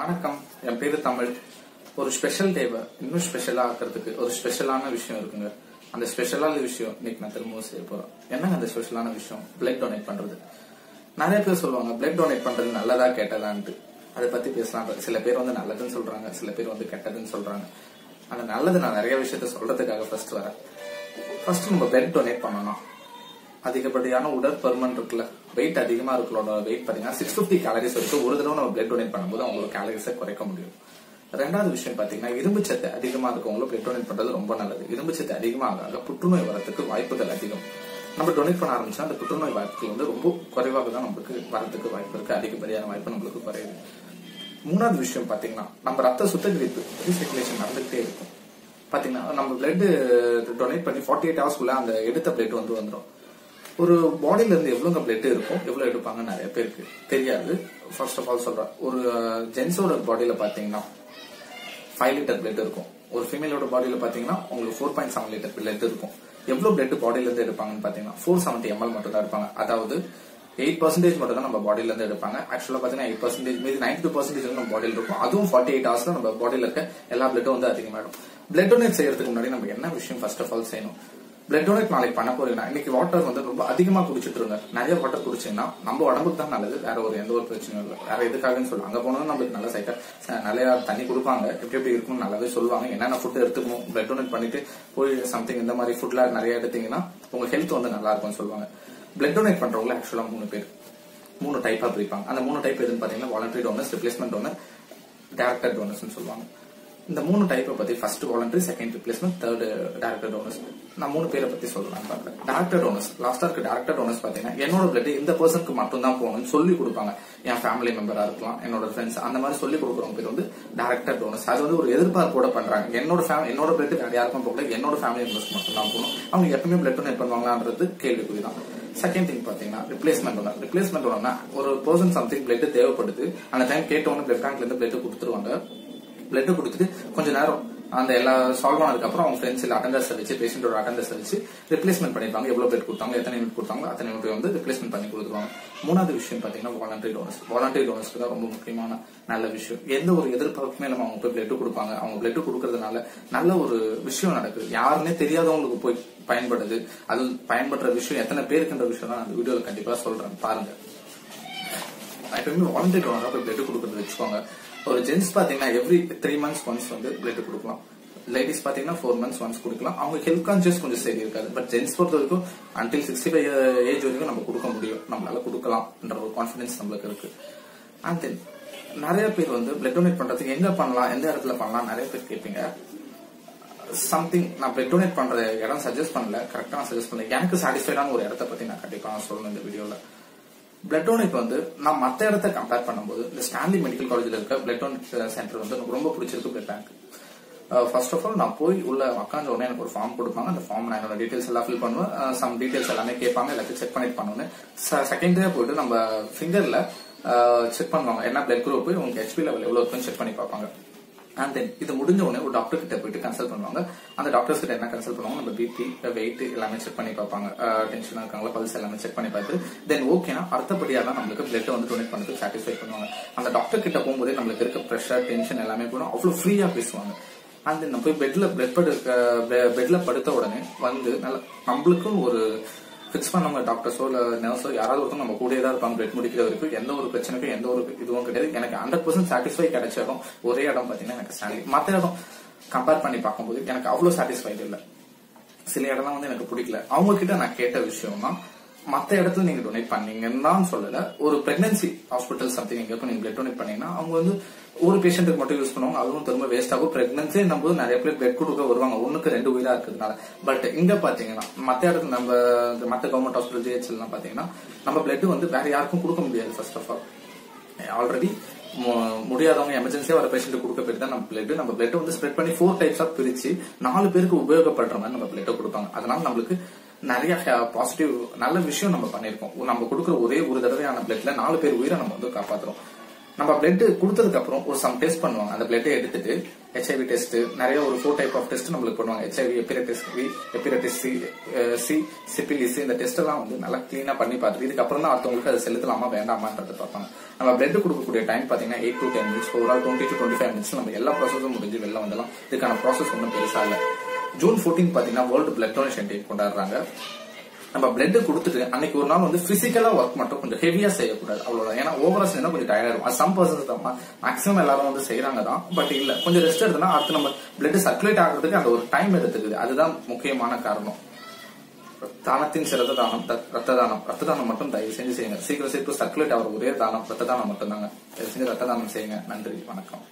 வணக்கம். என் பேரு தமிழ். ஒரு ஸ்பெஷல் டேவை இன்னும் ஸ்பெஷலா ஆக்கிறதுக்கு ஒரு ஸ்பெஷலான விஷயம் இருக்குங்க. அந்த ஸ்பெஷலான விஷயம் இன்னைக்கு நான் திரும்பவும் செய்ய போறோம் என்னங்க அந்த ஸ்பெஷலான விஷயம்? பிளட் டொனேட் பண்றது. நிறைய பேர் சொல்லுவாங்க பிளட் டொனேட் பண்றது நல்லதா கெட்டதான்ட்டு. அதை பத்தி பேசலாம் சில பேர் வந்து நல்லதுன்னு சொல்றாங்க சில பேர் வந்து கெட்டதுன்னு சொல்றாங்க. அந்த நல்லது நான் நிறைய விஷயத்த சொல்றதுக்காக ஃபர்ஸ்ட் வரேன். ஃபர்ஸ்ட் நம்ம பிளட் டொனேட் பண்ணணும். அதிகப்படியான உடற்பருமன் இருக்குல்ல. வெயிட் அதிகமா இருக்கிறோட வெயிட் பாத்தீங்கன்னா சிக்ஸ் பிப்டி கேலரிஸ் வரைக்கும் ஒரு தடவை நம்ம பிளட் டொனேட் பண்ணும்போது அவங்களோட கேலரிஸை குறைக்க முடியும். ரெண்டாவது விஷயம் பாத்தீங்கன்னா இரும்பு சத்து அதிகமா இருக்கவங்களும் பிளட் டொனேட் பண்றது ரொம்ப நல்லது. இரும்பு சத்து அதிகமாக ஆக புற்றுநோய் வரத்துக்கு வாய்ப்புகள் அதிகம். நம்ம டொனேட் பண்ண ஆரம்பிச்சா அந்த புற்றுநோய் வாய்ப்புகள் வந்து ரொம்ப குறைவாக தான் நம்மளுக்கு வரத்துக்கு வாய்ப்பு இருக்கு. அதிகப்படியான வாய்ப்பு நம்மளுக்கு குறையுது. மூணாவது விஷயம் பாத்தீங்கன்னா நம்ம ரத்த சுத்தகரிப்பு ரீசர்குலேஷன் நடந்துகிட்டே இருக்கும். பாத்தீங்கன்னா நம்ம பிளட் டொனேட் பண்ணி ஃபார்ட்டி எயிட் ஹவர்ஸ்க்குள்ள அந்த எடுத்த பிளட் வந்து வந்துடும் ஒரு பாடியில இருந்து எவ்வளவு பிளட் இருக்கும் எவ்வளவு எடுப்பாங்க நிறைய பேருக்கு தெரியாது. ஃபர்ஸ்ட் ஆஃப் ஆல் சொல்றேன். ஒரு ஜென்ஸோட பாடியில பாத்தீங்கன்னா ஃபைவ் லிட்டர் பிளட் இருக்கும். ஒரு ஃபீமேலோட பாடியில பாத்தீங்கன்னா உங்களுக்கு four point seven litre blood இருக்கும். எவ்வளவு பிளட் பாடியில இருந்து எடுப்பாங்கன்னு பாத்தீங்கன்னா ஃபோர் செவன்டி எம்எல் மட்டும் தான் எடுப்பாங்க. அதாவது எயிட் பர்சன்டேஜ் மட்டும் தான் நம்ம பாடியில இருந்து எடுப்பாங்க. ஆக்சுவலா பாத்தீங்கன்னா எயிட் பர்சன்டேஜ் மீது நைன்டி டூ பர்சன்டேஜ் நம்ம பாடியில் இருக்கும். அதுவும் ஃபார்ட்டி எயிட் ஹவர்ஸ்ல நம்ம பாடியில இருக்க எல்லா பிளட்டும் வந்து அதிகமாயிடும். பிளட் டொனேட் செய்யறதுக்கு முன்னாடி நம்ம என்ன விஷயம் ஃபர்ஸ்ட் ஆஃப் ஆல் செய்யணும்? பிளட் டொனேட் நாளைக்கு பண்ண போறீங்கன்னா இன்னைக்கு வாட்டர் வந்து ரொம்ப அதிகமா குடிச்சிட்டு இருங்க. நிறைய வாட்டர் குடிச்சீங்கன்னா நம்ம உடம்புக்கு தான் நல்லது. வேற ஒரு எந்த ஒரு பிரச்சனையும் இல்லை. வேற எதுக்காகன்னு சொல்லுவாங்க அங்க போனதும் நம்மளுக்கு நல்ல சைக்கிள் நிறைய தண்ணி கொடுப்பாங்க. எப்படி எப்படி இருக்கும்னு நல்லாவே சொல்லுவாங்க. என்னென்ன ஃபுட் எடுத்துக்கணும்? பிளட் டொனேட் பண்ணிட்டு போய் சம்திங் இந்த மாதிரி ஃபுட்லாம் நிறைய எடுத்தீங்கன்னா உங்க ஹெல்த் வந்து நல்லா இருக்கும்னு சொல்லுவாங்க. பிளட் டொனேட் பண்றவங்க ஆக்சுவலா மூணு பேர். மூணு டைப்பா பிரிப்பாங்க. அந்த மூணு டைப் எதுன்னு பாத்தீங்கன்னா voluntary donors replacement donor directed donors சொல்லுவாங்க. இந்த மூணு டைப்பை பத்தி first voluntary second replacement third directed donors நான் மூணு பேரை பத்தி சொல்லலாம் பாருங்க டேரக்டர் டோனர்ஸ் லாஸ்டா இருக்க டேரக்டர் டோனர்ஸ் பாத்தீங்கன்னா என்னோட பிளட் இந்த பர்சனுக்கு மட்டும் தான் போகணும்னு சொல்லி கொடுப்பாங்க. என் ஃபேமிலி மெம்பரா இருக்கலாம் என்னோட ஃப்ரெண்ட்ஸ் அந்த மாதிரி சொல்லி கொடுக்குறவங்க பேர் வந்து டேரக்டர் டோனர்ஸ் அது வந்து ஒரு எதிர்பார்ப்போட பண்றாங்க. என்னோட என்னோட பிளட் வேற யாருக்கும் போகல என்னோட ஃபேமிலி மெம்பர்ஸ் மட்டும் தான் போகணும். அவங்க எப்பவுமே பிளட் டொனேட் பண்ணுவாங்களான்றது கேள்விக்குறி தான். செகண்ட் திங் பாத்தீங்கன்னா ரிப்ளேஸ்மெண்ட் ஒன்று ரிப்ளேஸ்மெண்ட் ஒன்னா ஒரு பர்சன் சம்திங் பிளட் தேவைப்படுது. அந்த டைம் கேட்டவொன்னு பிளட் பேங்க்ல இருந்து பிளட் கொடுத்துருவாங்க. பிளட் கொடுத்துட்டு கொஞ்ச நேரம் அந்த எல்லா சால்வ் ஆனதுக்கு அப்புறம் அவங்க ஃப்ரெண்ட்ஸ் இல்ல அட்டண்டர்ஸ் வச்சு பேஷண்டோட அட்டண்டர்ஸ் வச்சு ரிப்ளேஸ்மெண்ட் பண்ணிருப்பாங்க எவ்வளவு பிளட் கொடுத்தாங்க எத்தனை யூனிட் கொடுத்தாங்க அத்தனை யூனிட் வந்து ரிப்ளேஸ்மெண்ட் பண்ணி கொடுத்துருவாங்க. மூணாவது விஷயம் பாத்தீங்கன்னா வாலண்டரி டோனர்ஸ் வாலண்டரி டோனர்ஸ்க்கு தான் ரொம்ப முக்கியமான நல்ல விஷயம். எந்த ஒரு எதிர்பார்ப்புமே இல்லாம அவங்க போய் பிளட் கொடுப்பாங்க. அவங்க பிளட் கொடுக்கறதுனால நல்ல ஒரு விஷயம் நடக்குது. யாருமே தெரியாதவங்களுக்கு போய் பயன்படுது. அது பயன்படுற விஷயம் எத்தனை பேருக்குன்ற விஷயம் தான் அந்த வீடியோல கண்டிப்பா சொல்றேன். பாருங்க. எப்பவுமே வாலண்டரி டோனரா போய் பிளட் கொடுக்கறது வச்சுக்கோங்க. ஒரு ஜென்ஸ் பாத்தீங்கன்னா எவ்ரி த்ரீ மந்த்ஸ் ஒன்ஸ் வந்து பிளட் கொடுக்கலாம். லேடிஸ் பாத்தீங்கன்னா ஃபோர் மந்த்ஸ் ஒன்ஸ் கொடுக்கலாம். அவங்க ஹெல்த் கான்சியஸ் கொஞ்சம் சரி இருக்காது. பட் ஜென்ஸ் பொறுத்த வரைக்கும் அன்டில் சிக்ஸ்டி ஃபைவ் ஏஜ் வரைக்கும் நம்ம கொடுக்க முடியும். நம்மளால கொடுக்கலாம்ன்ற ஒரு கான்பிடன்ஸ் நம்மளுக்கு இருக்கு. அண்ட் தென் நிறைய பேர் வந்து பிளட் டொனேட் பண்றதுக்கு எங்க பண்ணலாம் எந்த இடத்துல பண்ணலாம் நிறைய பேர் கேட்பீங்க சம்திங் நான் பிளட் டொனேட் பண்ற இடம் சஜஸ்ட் பண்ணல. கரெக்டா நான் சஜஸ்ட் பண்ணல. எனக்கு சாட்டிஸ்ஃபைடான ஒரு இடத்த பத்தி நான் கண்டிப்பா நான் சொல்லணும் இந்த வீடியோல பிளட் டொனேட் வந்து நான் மற்ற இடத்த கம்பேர் பண்ணும்போது இந்த ஸ்டான்லி மெடிக்கல் காலேஜ்ல இருக்க பிளட் டொனேட் சென்டர் வந்து எனக்கு ரொம்ப பிடிச்சிருக்கு blood bank first of all நான் போய் உள்ள உட்காந்த உடனே எனக்கு ஒரு ஃபார்ம் கொடுப்பாங்க. அந்த ஃபார்ம் நான் என்னோட டீடைல்ஸ் எல்லாம் ஃபில் பண்ணுவேன். சம் டீடைல்ஸ் எல்லாமே கேட்பாங்க. எல்லாத்தையும் செக் பண்ணிட்டு பண்ணுவேன். செகண்ட் டே போயிட்டு நம்ம ஃபிங்கர்ல செக் பண்ணுவாங்க. என்ன பிளட் குரூப் உங்களுக்கு ஹெச்பி லெவல் எவ்வளவு இருக்குன்னு செக் பண்ணி பார்ப்பாங்க. அண்ட் தென் இது முடிஞ்ச உடனே ஒரு டாக்டர் கிட்ட போயிட்டு கன்சல்ட் பண்ணுவாங்க. அந்த டாக்டர்ஸ் கிட்ட என்ன கன்சல்ட் பண்ணுவாங்க? நம்ம பிபி வெயிட் எல்லாமே செக் பண்ணி பார்ப்பாங்க. டென்ஷனா இருக்காங்களா? பல்ஸ் எல்லாமே செக் பண்ணி பார்த்து தென் ஓகேனா அடுத்தபடியா தான் நம்மளுக்கு பிளட் வந்து டொனேட் பண்ணுறதுக்கு சாட்டிஸ்ஃபை பண்ணுவாங்க. அந்த டாக்டர் கிட்ட போகும்போதே நம்மளுக்கு இருக்க ப்ரெஷர் டென்ஷன் எல்லாமே கூட அவ்வளோ ஃப்ரீயா பேசுவாங்க. அண்ட் தென் போய் பெட்ல பெட் படு பெட்ல படுத்த உடனே வந்து நல்லா நம்மளுக்கும் ஒரு ஃபிக்ஸ் பண்ணவங்க டாக்டர்ஸோ இல்ல நர்ஸோ யாராவது ஒருத்தவங்க நம்ம கூட தான் இருப்பாங்க பிளட் முடிக்கிற வரைக்கும். எந்த ஒரு பிரச்சனைக்கும் எந்த ஒரு இதுவும் கிடையாது. எனக்கு ஹண்ட்ரட் பர்சன்ட் சாட்டிஸ்ஃபை கிடைச்சிடும் ஒரே இடம் பாத்தீங்கன்னா எனக்கு ஸ்டாண்டி இடம் கம்பேர் பண்ணி பார்க்கும்போது எனக்கு அவ்வளவு சாட்டிஸ்ஃபைடு இல்லை. சில இடம்லாம் வந்து எனக்கு பிடிக்கல. அவங்க கிட்ட நான் கேட்ட விஷயம்னா மற்ற இடத்துல நீங்க டொனேட் பண்ணீங்கன்னு தான் சொல்லல. ஒரு பிரெக்னன்சி ஹாஸ்பிட்டல் சம்திங் எங்க நீங்க பிளட் டொனேட் பண்ணீங்கன்னா அவங்க வந்து ஒரு பேஷண்ட்டுக்கு மட்டும் யூஸ் பண்ணுவாங்க. அதுவும் திரும்ப வேஸ்ட் ஆகும். பிரெக்னன்சி நம்ம நிறைய பேர் பிளட் கொடுக்க வருவாங்க. ஒண்ணுக்கு ரெண்டு உயிரா இருக்கிறதுனால. பட் இங்க பாத்தீங்கன்னா மத்த இடத்துல நம்ம மத்த கவர்மெண்ட் ஹாஸ்பிட்டல் ஜிஹெச் எல்லாம் பாத்தீங்கன்னா நம்ம பிளட் வந்து வேற யாருக்கும் கொடுக்க முடியாது ஃபர்ஸ்ட் ஆஃப் ஆல் ஆல்ரெடி முடியாதவங்க எமர்ஜென்சியா வர பேஷண்ட் கொடுக்க பேர் தான் நம்ம பிளட் நம்ம பிளட் வந்து ஸ்ப்ரெட் பண்ணி ஃபோர் டைப்ஸா பிரிச்சு நாலு பேருக்கு உபயோகப்படுற மாதிரி நம்ம பிளட்டை கொடுப்பாங்க. அதனால நம்மளுக்கு நிறைய பாசிட்டிவ் நல்ல விஷயம் நம்ம பண்ணிருக்கோம். நம்ம கொடுக்குற ஒரே ஒரு தடவையான பிளட்ல நாலு பேர் உயிரை நம்ம வந்து காப்பாத்துறோம். நம்ம பிளட் கொடுத்ததுக்கு அப்புறம் ஒரு சம் டெஸ்ட் பண்ணுவாங்க. அந்த பிளட்டை எடுத்துட்டு ஹெச்ஐவி டெஸ்ட் நிறைய ஒரு ஃபோர் டைப் ஆஃப் டெஸ்ட் நம்மளுக்கு பண்ணுவாங்க. HIV hepatitis B hepatitis C C syphilis இந்த டெஸ்ட் எல்லாம் வந்து நல்லா கிளீனா பண்ணி பார்த்துட்டு இதுக்கப்புறம் தான் அடுத்தவங்களுக்கு அதை செலுத்தலாமா வேண்டாமான்றது பார்ப்பாங்க. நம்ம பிளட் கொடுக்கக்கூடிய டைம் பாத்தீங்கன்னா eight to ten minutes overall twenty to twenty five minutes நம்ம எல்லா ப்ராசஸும் முடிஞ்சு வெளில வந்துடலாம். இதுக்கான ப்ராசஸ் ஒன்றும் பெருசா இல்லை. ஜூன் ஃபோர்டீன் பாத்தீங்கன்னா வேர்ல்டு பிளட் டொனேஷன் டே கொண்டாடுறாங்க. நம்ம பிளட் கொடுத்துட்டு அன்னைக்கு ஒரு நாள் வந்து பிசிக்கலா ஒர்க் மட்டும் கொஞ்சம் ஹெவியா செய்யக்கூடாது. அவ்வளவு ஏன்னா ஓவரா செய்யணும் கொஞ்சம் டயர்ட் ஆகும் சம் பர்சன்ஸ் தான். மேக்ஸிமம் எல்லாரும் வந்து செய்யறாங்க தான். பட் இல்ல கொஞ்சம் ரெஸ்ட் எடுத்தனா அடுத்து நம்ம பிளட் சர்க்குலேட் ஆகுறதுக்கு அந்த ஒரு டைம் எடுத்துக்குது. அதுதான் முக்கியமான காரணம். தானத்தின் சிறந்த தானம் ரத்த தானம். ரத்த தானம் மட்டும் தயவு செஞ்சு செய்யுங்க. சீக்கிரம் சீக்கிரம் சர்க்குலேட் ஆகிற ஒரே தானம் ரத்த தானம் மட்டும் தாங்க தயவு செஞ்சு ரத்த தானம் செய்யுங்க. நன்றி. வணக்கம்.